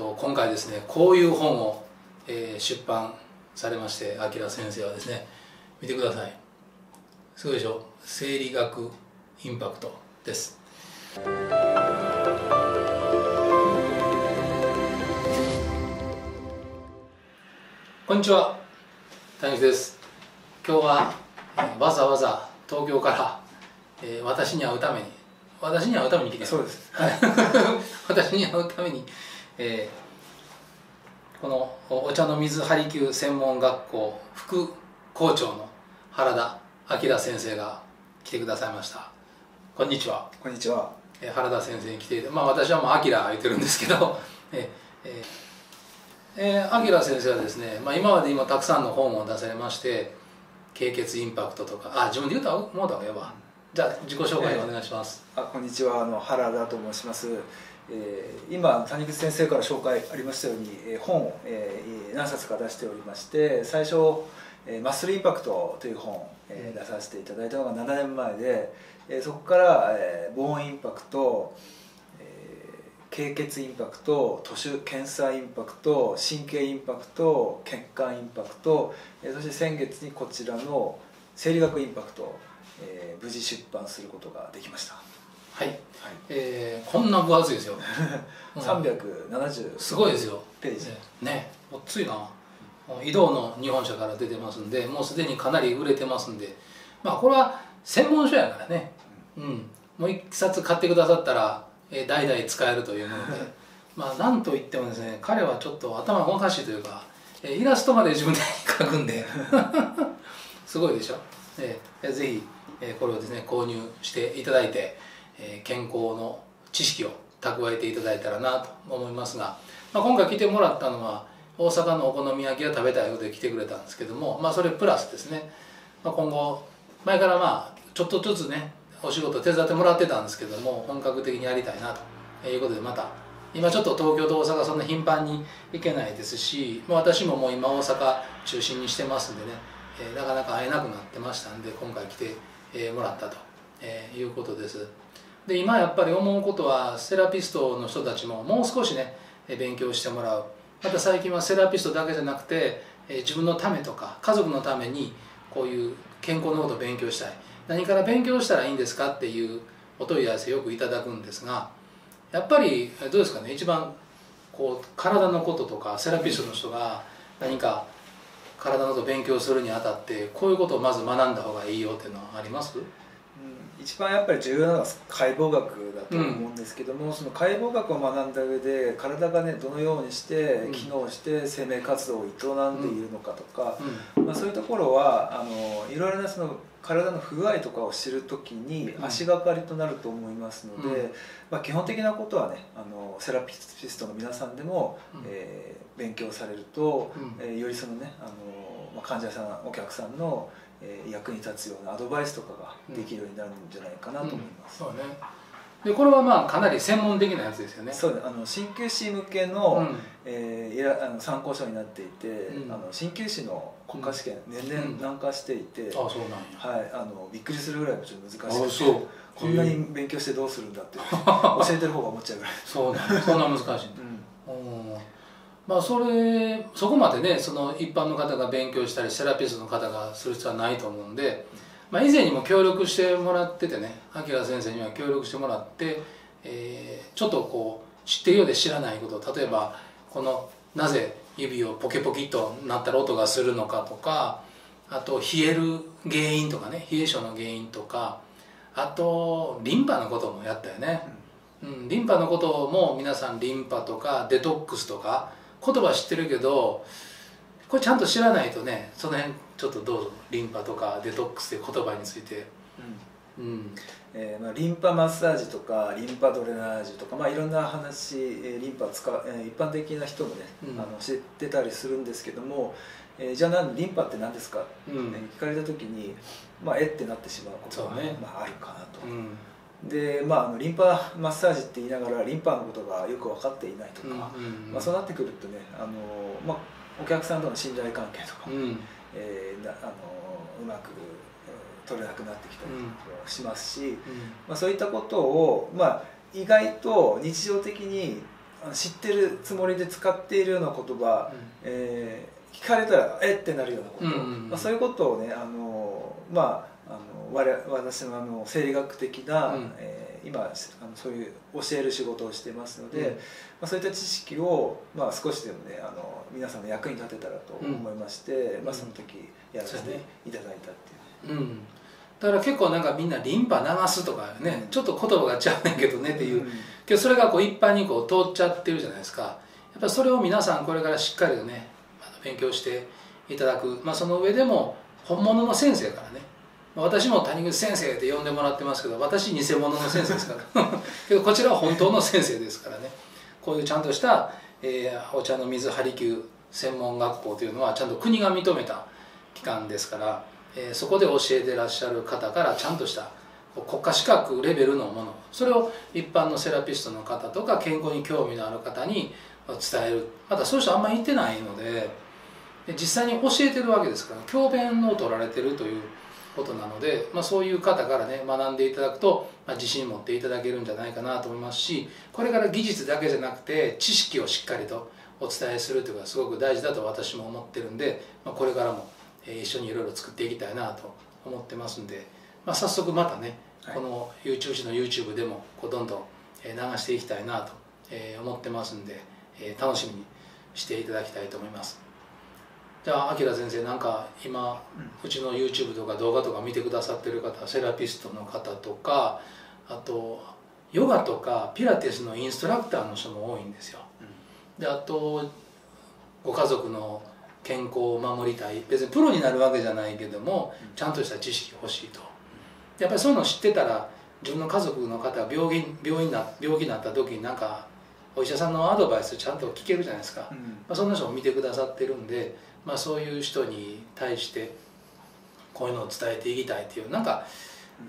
と今回ですねこういう本を、えー出版されまして明先生はですね見てください。すごいでしょ？生理学インパクトです。こんにちは。谷口です。今日は、えーわざわざ東京から、えー私に会うために私に会うために来て。るそうです。はい。私に会うために、えーこのお茶の水ハリキュー専門学校副校長の原田明先生が来てくださいました。こんにちは、こんにちは。えー原田先生に来てまあ私はもう「明」言ってるんですけど えーえーえー明先生はですね、まあ、今まで今たくさんの本を出されまして「経血インパクト」とかあ自分で言うたらもうた方がええわ。じゃあ自己紹介お願いします、あこんにちは。あの原田と申します、えー今谷口先生から紹介ありましたように、えー本を、えー何冊か出しておりまして最初「えーマッスルインパクト」という本を、えー出させていただいたのが7年前で、えーそこから、えーボーンインパクト、えー経血インパクト都市検査インパクト神経インパクト血管インパクト、えーそして先月にこちらの生理学インパクト、えー無事出版することができました、はい、はい。えーこんな分厚いですよ、うん。370すごいですよ。ページ。ねごっついな。移動の日本社から出てますんでもうすでにかなり売れてますんで。まあこれは専門書やからね。うん。もう一冊買ってくださったら、えー代々使えるというもので。まあなんといってもですね彼はちょっと頭がおかしいというか、えーイラストまで自分で描くんで。すごいでしょ、えーぜひ、えーこれをですね購入していただいて、え健康の知識を蓄えていただいたらなと思いますが、まあ、今回来てもらったのは大阪のお好み焼きが食べたいので来てくれたんですけども、まあ、それプラスですね、まあ、今後前からまあちょっとずつねお仕事手伝ってもらってたんですけども本格的にやりたいなということでまた今ちょっと東京と大阪そんな頻繁に行けないですし、まあ、私ももう今大阪中心にしてますんでね、えなかなか会えなくなってましたんで今回来て、えもらったと、えいうことです。で今やっぱり思うことはセラピストの人たちももう少しね勉強してもらう。また最近はセラピストだけじゃなくて、自分のためとか家族のためにこういう健康のことを勉強したい。何から勉強したらいいんですかっていうお問い合わせよくいただくんですがやっぱりどうですかね一番こう体のこととかセラピストの人が何か体のことを勉強するにあたってこういうことをまず学んだ方がいいよっていうのはあります？一番やっぱり重要なのは解剖学だと思うんですけども、その解剖学を学んだ上で体がねどのようにしてうん。機能して生命活動を営んでいるのかとか、うん。まあ、そういうところはあのいろいろなその体の不具合とかを知るときにうん。足がかりとなると思いますので、うん。まあ、基本的なことはねあのセラピストの皆さんでも、うん。えー勉強されると、うん。えーよりそのねあの、まあ、患者さんお客さんの、えー役に立つようなアドバイスとかができるようになるんじゃないかなと思います。そうね。でこれはまあかなり専門的なやつですよね。そうね。あの鍼灸師向けの,、うん。えーいらあの参考書になっていて、うん。あの鍼灸師の国家試験、年うん。々難化していて、あそうなんや。はい、あのびっくりするぐらいちょっと難あしくてそう。こんなに勉強してどうするんだって 教えてる方が思っちゃうぐらい、そうなんや。そんな難しいんだ。うん。うんまあそれそこまでねその一般の方が勉強したりセラピストの方がする必要はないと思うんで、まあ、以前にも協力してもらっててね明先生には協力してもらって、えーちょっとこう知ってるようで知らないこと例えばこのなぜ指をポケポキとなったら音がするのかとかあと冷える原因とかね冷え性の原因とかあとリンパのこともやったよね、うん、リンパのことも皆さんリンパとかデトックスとか言葉知ってるけどこれちゃんと知らないとねその辺ちょっとどうぞリンパとかデトックスって言葉について。うん。えーまあ、リンパマッサージとかリンパドレナージとか、まあ、いろんな話、えーリンパ使う、えー一般的な人もね、うん。あの知ってたりするんですけども、えーじゃあなんリンパって何ですか、うん。ね聞かれた時に、まあ、えってなってしまうことが、そうね。まあ、あるかなと。うんでまあ、あのリンパマッサージって言いながらリンパのことがよく分かっていないとか、うんまあ、そうなってくるとねあの、まあ、お客さんとの信頼関係とか、うん。えあのうまくうん取れなくなってきたりもしますし、まあ、そういったことを、まあ、意外と日常的に知ってるつもりで使っているような言葉、えー聞かれたらえってなるようなこと、うんうんうん。まあ、そういうことをねあのまあ我々私のあの生理学的な、うん。えー今あのそういう教える仕事をしてますので、うん。まあ、そういった知識を、まあ、少しでもねあの皆さんの役に立てたらと思いまして、まあ、その時やらせていただいたっていう。うん。だから結構なんかみんなリンパ流すとかね、うん。ちょっと言葉がちゃうねんけどねっていう、うん。けどそれがこう一般にこう通っちゃってるじゃないですか。やっぱりそれを皆さんこれからしっかりとね勉強していただく、まあ、その上でも本物の先生からねまあ私も谷口先生って呼んでもらってますけど私偽物の先生ですから。けどこちらは本当の先生ですからね。こういうちゃんとした、えーお茶の水ハリキュー専門学校というのはちゃんと国が認めた機関ですから、えーそこで教えてらっしゃる方からちゃんとした国家資格レベルのものそれを一般のセラピストの方とか健康に興味のある方に伝える。またそういう人あんまりいてないのでで実際に教えてるわけですから教鞭を取られてるということなので、まあ、そういう方からね学んでいただくと、まあ、自信持っていただけるんじゃないかなと思いますしこれから技術だけじゃなくて知識をしっかりとお伝えするというのがすごく大事だと私も思ってるんで、まあ、これからもえー一緒にいろいろ作っていきたいなと思ってますんで、まあ、早速またね、はい。この YouTube 市の YouTube でもこうどんどんえー流していきたいなとえー思ってますんで、えー楽しみにしていただきたいと思いますじゃああきら先生なんか今、うちの YouTube とか動画とか見てくださってる方セラピストの方とかあとヨガとかピラティスのインストラクターの人も多いんですよ。であとご家族の健康を守りたい。別にプロになるわけじゃないけどもちゃんとした知識欲しいと。やっぱりそういうの知ってたら自分の家族の方が病気病院な病気になった時になんかお医者さんのアドバイスちゃんと聞けるじゃないですか、まうん。あ、そんな人も見てくださってるんで、まあ、そういう人に対してこういうのを伝えていきたいっていうなんか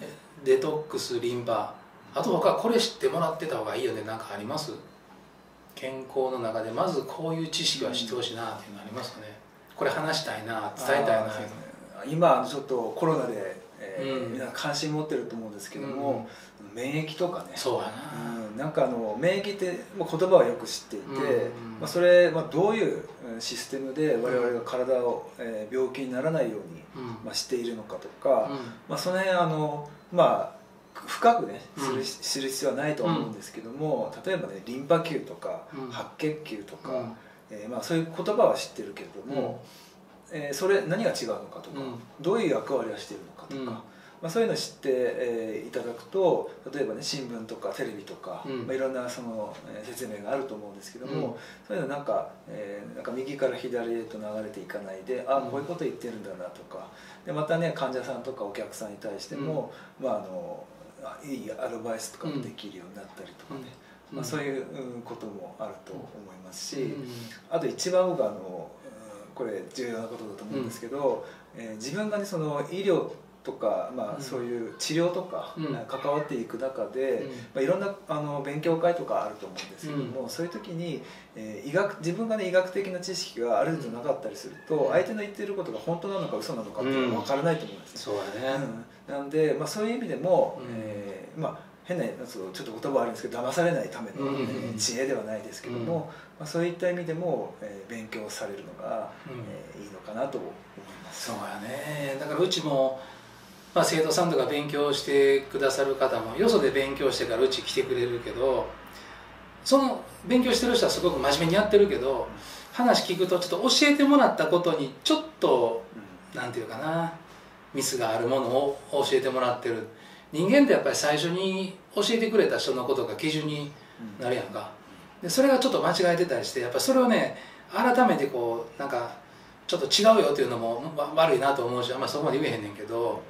えデトックスリンパあと他これ知ってもらってた方がいいよね。なんかあります？健康の中でまずこういう知識は知ってほしいなっていうのありますかね？これ話したいな伝えたいな。今ちょっとコロナで、えーうん。皆さん関心持ってると思うんですけども、免疫とかね。そうやな。うん。なんかあの免疫って、まあ、言葉はよく知っていて、うんうんまあ、それ、まあ、どういううんシステムで我々が体を、えー病気にならないように、うん。まあ、しているのかとか、うん。まあ、その辺あの、まあ、深くねうん。する,、知る必要はないと思うんですけども、例えばねリンパ球とか、うん。白血球とか、うん。えーまあ、そういう言葉は知ってるけれども、えーそれ何が違うのかとか、うん。どういう役割をしているのかとか、うんまあ、そういうのを知って、えーいただくと例えばね新聞とかテレビとか、うん。まあ、いろんなその、えー説明があると思うんですけども、うん。そういうのなんか,、えーなんか右から左へと流れていかないであうん。こういうこと言ってるんだなとか。でまたね患者さんとかお客さんに対しても、まあ、あのあいいアドバイスとかもできるようになったりとかね、うん。まあ、そういううんこともあると思いますし。うん。あと一番僕はあのうんこれ重要なことだと思うんですけど、えー自分がねその医療とか、まあ、うん。そういう治療とか、うん。関わっていく中で、うん。まあ、いろんなあの勉強会とかあると思うんですけども、そういう時に、えー医学自分がね医学的な知識がある程度なかったりすると、うん。相手の言ってることが本当なのか嘘なのかっていうのは分からないと思うんですよ。そうやね、うん。なんで、まあ、そういう意味でも、うん。えーまあ変なちょっと言葉悪いんですけど騙されないための、うん。えー知恵ではないですけども、まあ、そういった意味でも、えー勉強されるのが、うん。えーいいのかなと思います。そうやね。だからうちも、まあ、生徒さんとか勉強してくださる方もよそで勉強してからうち来てくれるけどその勉強してる人はすごく真面目にやってるけど話聞くとちょっと教えてもらったことにちょっとなんていうかなミスがあるものを教えてもらってる。人間ってやっぱり最初に教えてくれた人のことが基準になるやんか。でそれがちょっと間違えてたりしてやっぱそれをね改めてこうなんかちょっと違うよっていうのも悪いなと思うしあんまりそこまで言えへんねんけど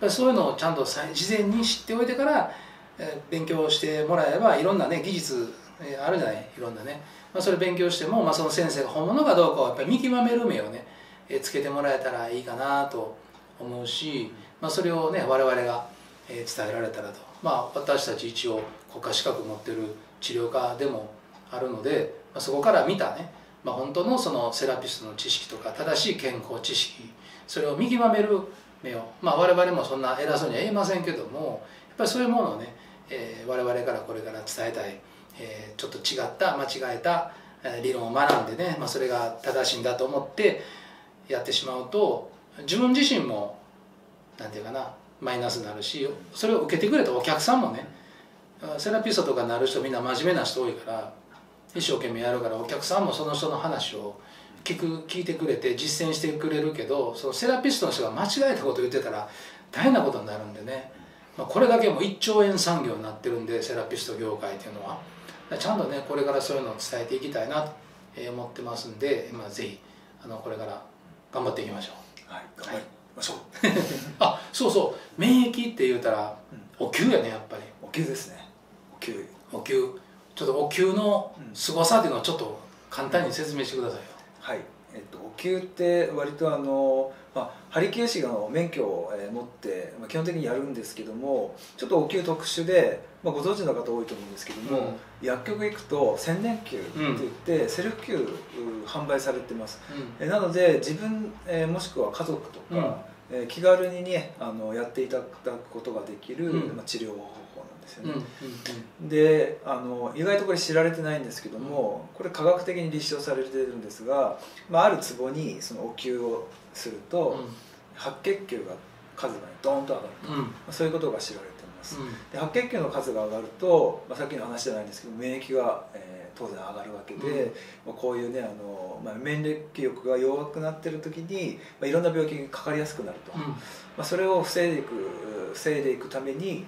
ぱりそういうのをちゃんと事前に知っておいてから、えー勉強してもらえばいろんなね技術、えーあるじゃない？いろんなね、まあ、それ勉強しても、まあ、その先生が本物かどうかをやっぱ見極める目をね、えーつけてもらえたらいいかなと思うし、まあ、それをね我々が、えー伝えられたらと。まあ私たち一応国家資格持ってる治療家でもあるので、まあ、そこから見たね、まあ、本当のそのセラピストの知識とか正しい健康知識それを見極める目を、まあ、我々もそんな偉そうには言えませんけどもやっぱりそういうものをね、えー我々からこれから伝えたい、えーちょっと違った間違えた理論を学んでね、まあ、それが正しいんだと思ってやってしまうと自分自身もなんていうかなマイナスになるしそれを受けてくれたお客さんもねセラピストとかになる人みんな真面目な人多いから一生懸命やるからお客さんもその人の話を聞く聞いてくれて実践してくれるけどそのセラピストの人が間違えたこと言ってたら大変なことになるんでね、まあ、これだけもう1兆円産業になってるんでセラピスト業界っていうのは。ちゃんとねこれからそういうのを伝えていきたいなと思ってますんで、まあ、ぜひあのこれから頑張っていきましょう。はい頑張りましょう、あそうそう。免疫って言うたらお灸やねやっぱり。お灸ですね。お灸お灸ちょっとお灸の凄さっていうのをちょっと簡単に説明してくださいよ、はい、えっと、お灸って割とあの、まあ、針灸師の免許をえー持って、まあ、基本的にやるんですけどもちょっとお灸特殊で、まあ、ご存知の方多いと思うんですけども、薬局行くと千年灸って言って、セルフ灸う販売されてます。うえなので自分、えーもしくは家族とか、うん。えー気軽にねあのやっていただくことができる、うん。まあ、治療方法ですよんうんね、であの意外とこれ知られてないんですけども、これ科学的に立証されてるんですが、まあ、あるツボにそのお灸をすると、うん。白血球が数がねドーンと上がると、うん。まあそういうことが知られてます、うん。で白血球の数が上がると、まあ、さっきの話じゃないんですけど免疫が、えー当然上がるわけで、うん。まあ、こういうねあの、まあ、免疫力が弱くなってる時に、まあ、いろんな病気にかかりやすくなると、うん。まあ、それを防いでいく防いでいくために、えー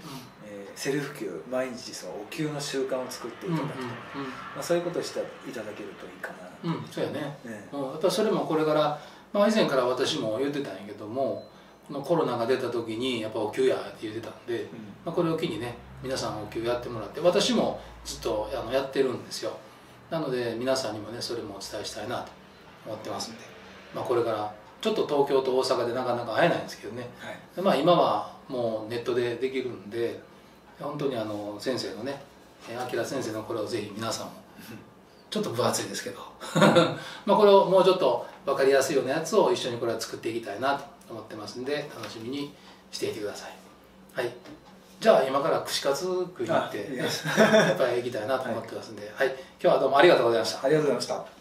セルフ灸毎日そのお灸の習慣を作っていうんただくと、まあ、そういうことをしていただけるといいかな、うんうんそうやね。ね。うん。やっぱそれもこれから、まあ、以前から私も言ってたんやけどもこのコロナが出た時にやっぱお灸やって言ってたんで、まあ、これを機にね皆さんお灸やってもらって私もずっとあのやってるんですよ。なので皆さんにもねそれもお伝えしたいなと思ってますんで、まあ、これからちょっと東京と大阪でなかなか会えないんですけどね。はい。でまあ今はもうネットでできるんで本当にあの先生のねえー明先生のこれをぜひ皆さんもちょっと分厚いですけど。まあこれをもうちょっと分かりやすいようなやつを一緒にこれは作っていきたいなと思ってますんで楽しみにしていてください。はい。じゃあ今から串カツ食いに行って、あいっぱい行きたいなと思ってますんで、はい、今日はどうもありがとうございました。ありがとうございました